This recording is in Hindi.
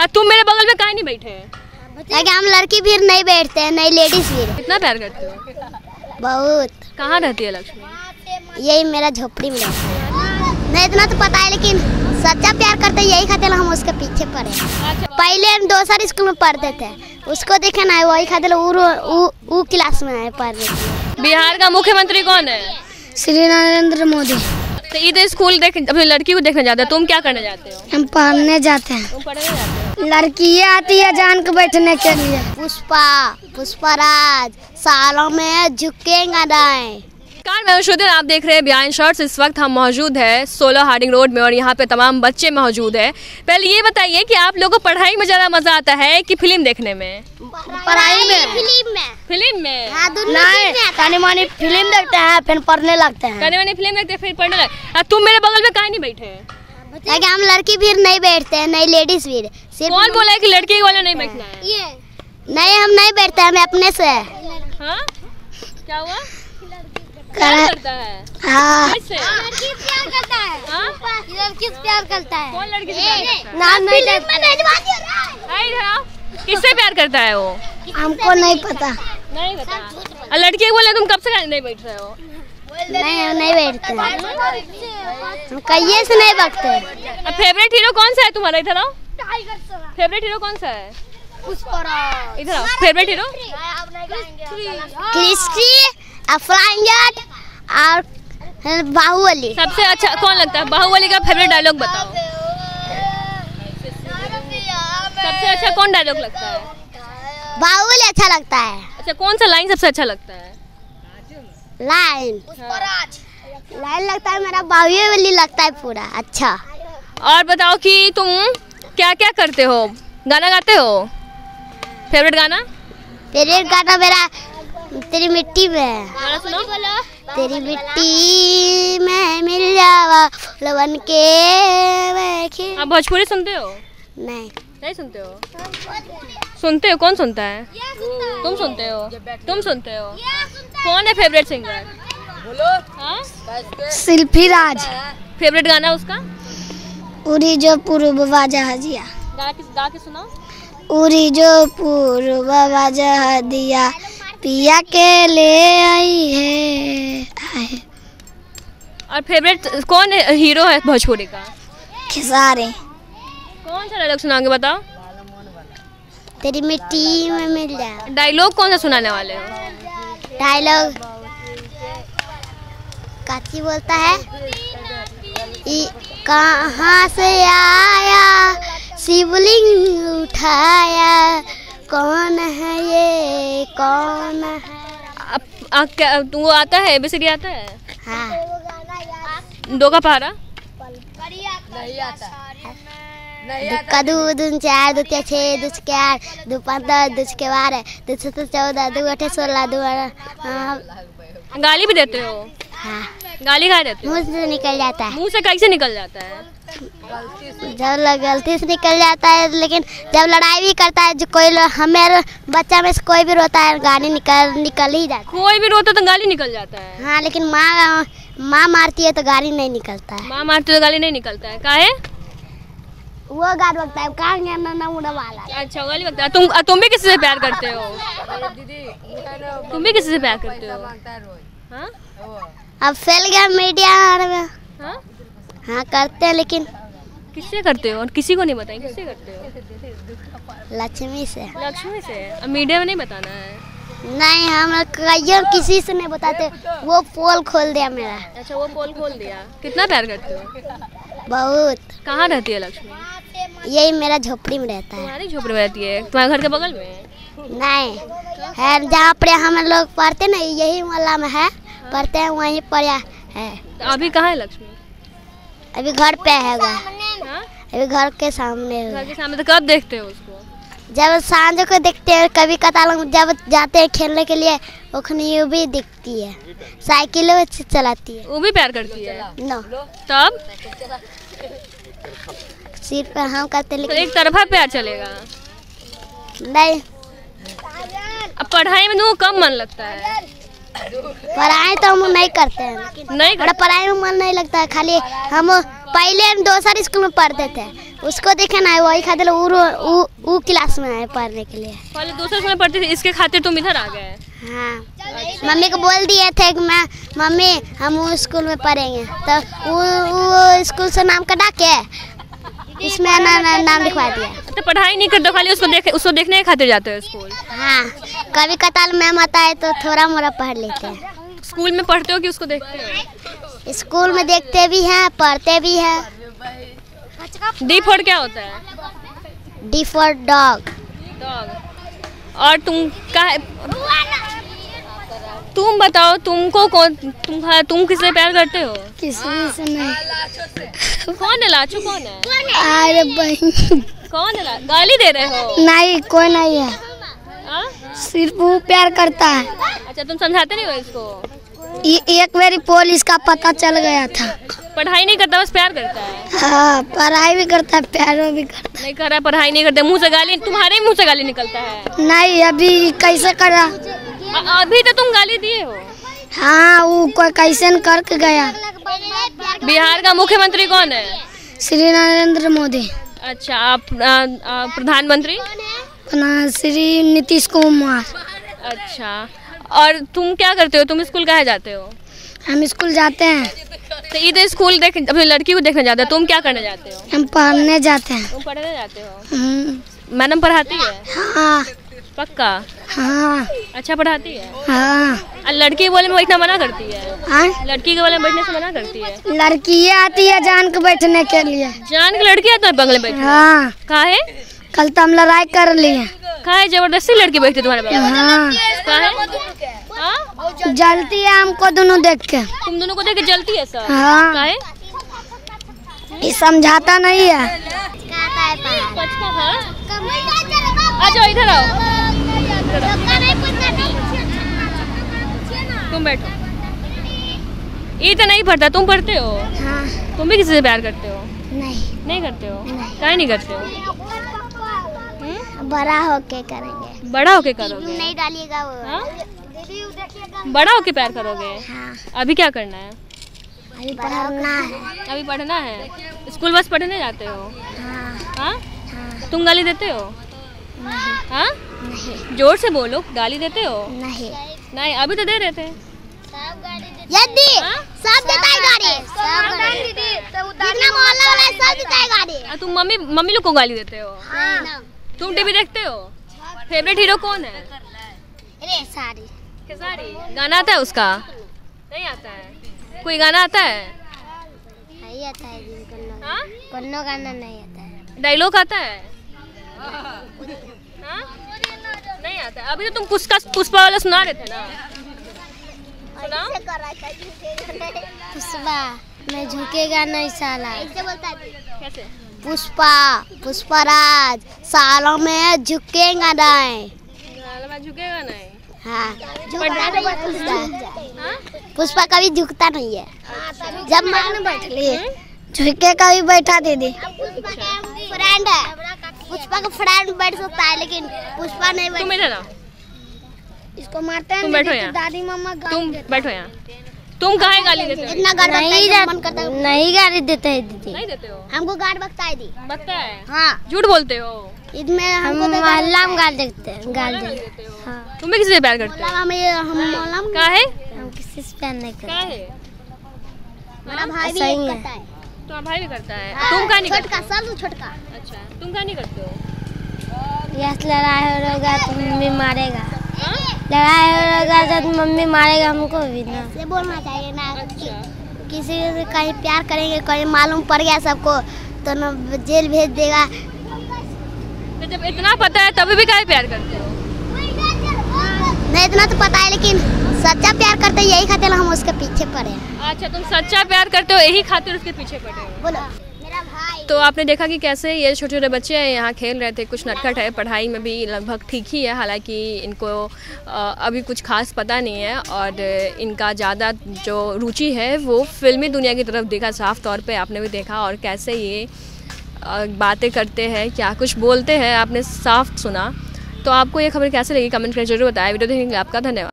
आ, तुम मेरे बगल में काहे नहीं बैठे ताकि हम लड़की भी नहीं बैठते हैं नहीं लेडीज़ भी कितना प्यार करते हो? बहुत। कहाँ रहती है लक्ष्मी? यही मेरा झोपड़ी में रहता है। नहीं इतना तो पता है लेकिन सच्चा प्यार करते यही खातिर हम उसके पीछे पड़े पहले हम दोसर स्कूल में पढ़ते थे। उसको देखे ना वही खातिर उ, उ, उ क्लास में है पढ़ रही बिहार का मुख्यमंत्री कौन है? श्री नरेंद्र मोदी। तो इधर स्कूल देख अपनी लड़की को देखने जाते हो तुम क्या करने जाते हो? हम पढ़ने जाते हैं। लड़की पढ़ने जाते हो? लड़कियाँ आती है जान के बैठने के लिए। पुष्पा पुष्पराज सालों में झुकेगा नहीं। कार मैं शुद्ध आप देख रहे हैं बिहाइंड शॉर्ट्स इस वक्त हम मौजूद है सोलह हार्डिंग रोड में और यहाँ पे तमाम बच्चे मौजूद है। पहले ये बताइए कि आप लोगों को पढ़ाई में ज़्यादा मज़ा आता है कि फ़िल्म देखने में? पढ़ाई में। फ़िल्म में। फ़िल्म में? हाँ दोनों चीज़ मानी फ़िल्म देखते हैं फिर पढ़ने लगते हैं। कहने वाली फ़िल्म देखते हैं, फिर पढ़ने लगे आ, तुम मेरे बगल में काहे नहीं बैठे ताकि हम लड़की भी नहीं बैठते हैं नहीं लेडीज़ भी। सिर्फ़ कौन बोला है कि लड़की वाला नहीं बैठना है? ये नहीं हम नहीं बैठते हम अपने से। हाँ? क्या हुआ? करता है। हाँ। किससे प्यार करता है। हाँ? प्यार करता है। कौन लड़की से प्यार करता है? नाम नहीं इधर किससे प्यार करता है वो? हमको नहीं पता। नहीं पता। लड़की बोले तुम कब से नहीं बैठ रहे हो? नहीं नहीं बैठते हम कहिए से नहीं बैठते। फेवरेट हीरो कौन सा है तुम्हारा? इधर आओ। फेवरेट हीरो कौन सा है? इधर आओ। फेवरेट हीरो क्रिस्टी फ्लाइंग और बाहुबली। सबसे अच्छा कौन लगता है? बाहुबली का फेवरेट डायलॉग बताओ। सबसे अच्छा कौन डायलॉग लगता है? बाहुबली अच्छा लगता है। अच्छा कौन सा लाइन सबसे अच्छा लगता है? लाइन। लाइन लगता है मेरा बाहुबली लगता है पूरा अच्छा। और बताओ कि तुम क्या क्या करते हो? गाना गाते हो? फेवरेट गाना? तेरे गाना मेरा तेरी मिट्टी में है। तेरी मिट्टी में मिल जावा फूल बन के मैं आप भोजपुरी सुनते हो? नहीं। नहीं सुनते हो? सुनते हो? कौन सुनता है? तुम सुनते हो? तुम सुनते हो? कौन है फेवरेट सिंगर हाँ? शिल्पी राज फेवरेट गाना उसका? उरी जो पूर्व जहाजिया। गा के गा के सुनाओ। उरी जो पूर्व जहाजिया। पिया के ले आई है। और फेवरेट कौन हीरो है भोजपुरी का? खिसारे। कौन सा डायलॉग सुनाओगे बताओ। तेरी मिट्टी में मिल जा। डायलॉग कौन सा सुनाने वाले हो? डायलॉग काची बोलता है कहाँ से आया? शिवलिंग उठाया। कौन है कौन है? तू आता है एबीसीडी आता है? हाँ। दो का पहाड़ा दुक्का दू दून चार दू छः दू के आठ दू पाँच दू के बारह दू चौदह दू अठे सोलह दू हाँ। गाली भी देते हो? हाँ। गाली खा देते मुँह से निकल जाता है। मुँह से कैसे निकल जाता है? जब गलती से निकल जाता है लेकिन जब लड़ाई भी करता है जो कोई हमें बच्चा में से कोई भी रोता है गाली निकल निकल ही जाता है। कोई भी रोता तो गाली निकल जाता है। है हाँ लेकिन माँ माँ मारती है तो गाली नहीं निकलता है। माँ मारते तो गाली नहीं निकलता है। काहे वो गाल बकता है। कहाँ गया? ना ना उड़ा वाला अच्छा गाली लगता है। तुम तुम भी किसी से प्यार करते हो? तुम भी किसी से प्यार करते हो? हाँ अब फैल गया मीडिया हाँ? हाँ करते हैं लेकिन किससे करते हो? और किसी को नहीं बताएँ किससे करते हो? लक्ष्मी से। लक्ष्मी से? अब मीडिया में नहीं बताना है। नहीं हम कहिए किसी से नहीं बताते। वो पोल खोल दिया मेरा। अच्छा वो पोल खोल दिया। कितना प्यार करते हो? बहुत। कहाँ रहती है लक्ष्मी? यही मेरा झोपड़ी में रहता है। तुम्हारी झोपड़ी में रहती है? तुम्हारे घर के बगल में? नहीं है जहाँ पर हम लोग पढ़ते ना यही मोहल्ला में है। पढ़ते हैं वहीं पर है। तो अभी कहाँ है लक्ष्मी? अभी घर पे है हाँ? अभी घर के सामने घर के सामने तो कब देखते हो उसको? जब साँझ को देखते हैं कभी कतार जब जाते हैं खेलने के लिए ओखनी ये भी दिखती है। साइकिलों चलाती है। वो भी प्यार करती है? नो। तब? सिर पर हम करते तो लेकिन एक तरफा प्यार चलेगा। नहीं। अब पढ़ाई में तुमको कम मन लगता है। पढ़ाई तो हम नहीं करते हैं। नहीं बड़ा पढ़ाई में मन नहीं लगता है खाली हम पहले हम दोसर स्कूल में पढ़ते थे। उसको देखे ना वही खातिर उ क्लास में आए पढ़ने के लिए। पहले दूसरे स्कूल में पढ़ते थे इसके खातिर तुम इधर आ गए। हाँ। मम्मी को बोल दिए थे कि मैं मम्मी हम वो स्कूल में पढ़ेंगे। तो वो वो स्कूल से नाम कटा के इसमें ना, ना, नाम लिखवा दिया। तो पढ़ाई नहीं करते खाली उसको देख उसको देखने के खातिर जाते हो स्कूल हाँ कभी कताल मैम आता है तो थोड़ा मोड़ा पढ़ लेते हैं। स्कूल में पढ़ते हो कि उसको देखते हो? स्कूल में देखते भी हैं पढ़ते भी हैं। डी फोर क्या होता है? डी फॉर डॉग डॉग और तुम का तुम बताओ तुमको कौन तुम तुम किससे प्यार करते हो? किसी से नहीं कौन है लाचू? कौन है? अरे बहन कौन है गाली दे रहे हो? नहीं कोई नहीं है। हाँ? सिर्फ़ वो प्यार करता है। अच्छा तुम समझाते नहीं हो इसको? ये एक बारी पुलिस का पता चल गया था। पढ़ाई नहीं करता बस प्यार करता है। हाँ पढ़ाई भी करता है प्यार भी करता नहीं कर रहा पढ़ाई नहीं करता मुँह से गाली तुम्हारे मुँह से गाली निकलता है। नहीं अभी कैसे कर रहा? अभी तो तुम गाली दिए हो। हाँ वो कोई कैसे करके गया। बिहार का मुख्यमंत्री कौन है? श्री नरेंद्र मोदी। अच्छा आप प्रधानमंत्री? श्री नीतीश कुमार। अच्छा और तुम क्या करते हो? तुम स्कूल कहाँ जाते हो? हम स्कूल जाते हैं। तो इधर स्कूल देख अपनी लड़की को देखने जाते हो तुम क्या करने जाते हो? हम पढ़ने जाते हैं। तुम पढ़ने जाते हो? हम्म, मैडम पढ़ाती है? हाँ। पक्का? हाँ। अच्छा पढ़ाती है? हाँ। लड़की के बोले में बैठना मना करती है? हाँ। लड़की के बोले में बैठने से मना करती है? लड़की आती है जान के बैठने के लिए। जान के लड़की आता है बंगले में बैठने? हाँ। काहे कल तो हम लड़ाई कर लिए। काहे ज़बरदस्ती लड़की बैठती है तुम्हारे बगल हाँ। काहे हाँ? जलती है हमको दोनों देख के। तुम दोनों को देख के जलती है सर हाँ। काहे ये समझाता नहीं है। हाँ जाओ इधर आओ। तुम बैठो। ये तो नहीं पढ़ता तुम पढ़ते हो? हाँ। तुम भी किसी से प्यार करते हो? नहीं। नहीं करते हो? नहीं। नहीं करते हो? हम्म? बड़ा होके करेंगे। बड़ा होके करोगे? नहीं डालिएगा वो। हाँ? बड़ा होके प्यार करोगे? हाँ। अभी क्या करना है? अभी पढ़ना है। अभी पढ़ना है? स्कूल बस पढ़ने जाते हो? हाँ। हाँ? हाँ। तुम गाली देते हो? हाँ? नहीं ज़ोर से बोलो गाली देते हो? नहीं। नहीं अभी तो दे रहे थे। यदि हाँ? सब देता है गाड़ी सब गाड़ी जितना मोहल्ला वाला है सब देता है गाड़ी आ, तुम मम्मी मम्मी लोग को गाली देते हो? हाँ। तुम टीवी देखते हो? फेवरेट हीरो कौन है? अरे सारी। खेसारी गाना आता है उसका? नहीं आता है। कोई गाना आता है? नहीं आता है जिनको हाँ? कोनो गाना नहीं आता है। डायलॉग आता है? हाँ? आता है। अभी तो तुम पुष्पा पुष्पा वाला सुना रहे थे ना? पुष्पा मैं झुकेगा नहीं साला कैसे? पुष्पा पुष्पराज सालों में झुकेगा नहीं झुकेगा नहीं हाँ? है। पुष्पा हाँ? पुष्पा कभी झुकता नहीं है। जब मान बैठ लिए झुके कभी बैठा दीदी फ्रेंड है। पुष्पा का फ्रेंड बैठ सकता है लेकिन पुष्पा नहीं तुम बैठ इधर आओ इसको मारते हैं तुम बैठो यहाँ। तो दादी गाली तुम बैठो यहाँ। तुम काहे गाली देते हो? इतना गाड़ नहीं मन करता है। नहीं गाली देते हैं दीदी। नहीं देते हो? हमको गाड़ बकता है दी। बकता है? हाँ। झूठ बोलते हो? इसमें हमको तो मोहल्ला में गाल देते हैं गाल देते हो। हाँ? तुम भी किसी से प्यार करते हो? मोहल्ला में ये- हम मोहल्ला में काहे हम किसी से प्यार नहीं करते। काहे मेरा भाई भी सही करता है। तुम्हारा भाई भी करता है। तुम का नहीं छोटका सब छोटका। अच्छा तुम का नहीं करते हो? यस लड़ाई होगा तो मम्मी मारेगा। हाँ? लड़ाई होगा तो मम्मी मारेगा हमको भी ना। से बोलना चाहिए ना अच्छा। किसी से कहीं प्यार करेंगे कहीं मालूम पड़ गया सबको तो न जेल भेज देगा। तो जब इतना पता है तभी भी कहीं प्यार करते हो? नहीं इतना तो पता है लेकिन सच्चा प्यार करते यही खातिर हम उसके पीछे पड़े अच्छा तुम सच्चा प्यार करते हो यही खातिर उसके पीछे पड़े हो? बोलो। मेरा भाई। तो आपने देखा कि कैसे ये छोटे छोटे बच्चे हैं यहाँ खेल रहे थे कुछ नटखट है पढ़ाई में भी लगभग ठीक ही है हालाँकि इनको अभी कुछ खास पता नहीं है और इनका ज़्यादा जो रुचि है वो फिल्मी दुनिया की तरफ़ देखा साफ़ तौर पे आपने भी देखा और कैसे ये बातें करते हैं क्या कुछ बोलते हैं आपने साफ़ सुना। तो आपको ये खबर कैसे लगी? कमेंट करके ज़रूर बताएँ। वीडियो देखेंगे आपका धन्यवाद।